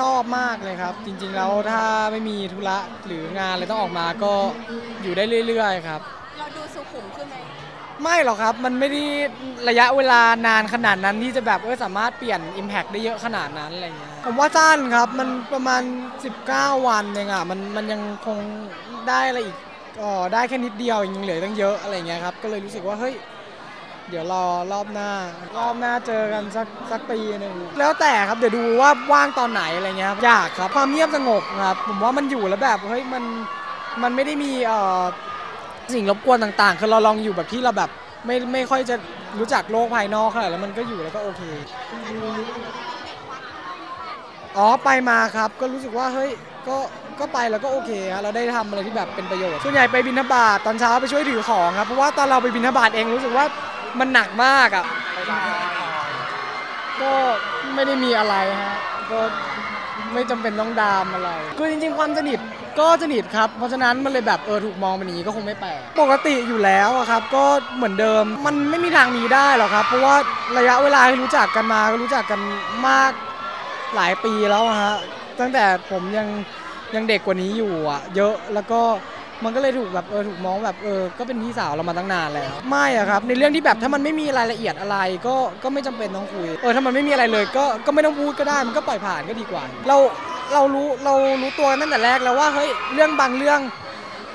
ชอบมากเลยครับ จริง ๆ แล้วถ้าไม่มีธุระหรืองานอะไรต้องออกมาก็อยู่ได้เรื่อย ๆ ครับ เราดูสุขุมขึ้นไหมไม่หรอกครับ มันไม่ได้ระยะเวลานานขนาดนั้นที่จะแบบเออสามารถเปลี่ยน Impact ได้เยอะขนาดนั้นอะไรเงี้ย ผมว่าสั้นครับ มันประมาณ 19 วันเองอะ มันมันยังคงได้อะไรอีกอ๋อได้แค่นิดเดียวยังเหลือตั้งเยอะอะไรเงี้ยครับ ก็เลยรู้สึกว่าเฮ้ย เดี๋ยวรอรอบหน้า รอบหน้าเจอกันสักสักปีหนึ่งแล้วแต่ครับเดี๋ยวดูว่าว่างตอนไหนอะไรเงี้ยครับอยากครับความเงียบสงบครับผมว่ามันอยู่แล้วแบบเฮ้ยมันมันไม่ได้มีเอ่อสิ่งรบกวนต่างๆ คือเราลองอยู่แบบที่เราแบบไม่ไม่ค่อยจะรู้จักโลกภายนอกเท่าไรแล้วมันก็อยู่แล้วก็โอเค อ๋อไปมาครับ ก็รู้สึกว่าเฮ้ยก็ก็ไปแล้วก็โอเคฮะเราได้ทำอะไรที่แบบเป็นประโยชน์ส่วนใหญ่ไปบินทบาทตอนเช้าไปช่วยถือของครับเพราะว่าตอนเราไปบินทบาทเองรู้สึกว่า มันหนักมากอะก็ไม่ได้มีอะไรฮะก็ไม่จำเป็นต้องดามอะไรคือจริง ๆ ความสนิทก็สนิทครับ เพราะฉะนั้นมันเลยแบบเออถูกมองเป็นอย่างนี้ก็คงไม่แปลกปกติอยู่แล้วอะครับก็เหมือนเดิมมันไม่มีทางหนี้ได้หรอกครับ เพราะว่าระยะเวลาที่รู้จักกันมาก็รู้จักกันมากหลายปีแล้วอะฮะตั้งแต่ผมยังยังเด็กกว่านี้อยู่อะเยอะแล้วก็ มันก็เลยถูกแบบเออถูกมองแบบเออก็เป็นพี่สาวเรามาตั้งนานแล้ว ไม่อะครับ ในเรื่องที่แบบถ้ามันไม่มีรายละเอียดอะไรก็ก็ไม่จำเป็นต้องคุยเออถ้ามันไม่มีอะไรเลยก็ก็ไม่ต้องพูดก็ได้มันก็ปล่อยผ่านก็ดีกว่า เราเรารู้เรารู้ตัวตั้งแต่แรกแล้วว่าเฮ้ยเรื่องบางเรื่อง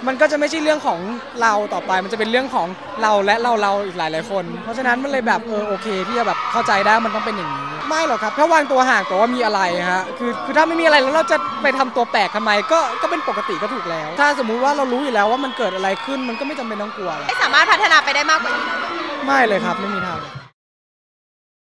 มันก็จะไม่ใช่เรื่องของเราต่อไป มันจะเป็นเรื่องของเราและเราเราอีกหลายหลายๆคน เพราะฉะนั้นมันเลยแบบเออโอเคที่จะแบบเข้าใจได้มันต้องเป็นอย่างนี้ ไม่หรอกครับ ถ้าวางตัวห่างแต่ว่ามีอะไรฮะคือคือถ้าไม่มีอะไรแล้วเราจะไปทำตัวแปลกทำไมก็ก็เป็นปกติก็ถูกแล้ว ถ้าสมมุติว่าเรารู้อยู่แล้วว่ามันเกิดอะไรขึ้นมันก็ไม่จำเป็นต้องกลัวหรอกไม่สามารถพัฒนาไปได้มากกว่านี้ไม่เลยครับไม่มีทาง